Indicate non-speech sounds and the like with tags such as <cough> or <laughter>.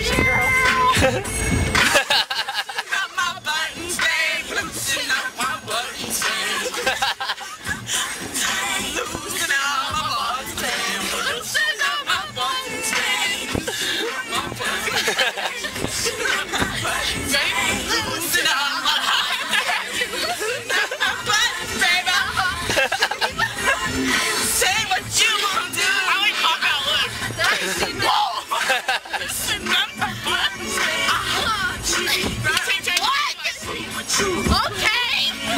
action, girl. <laughs> <laughs>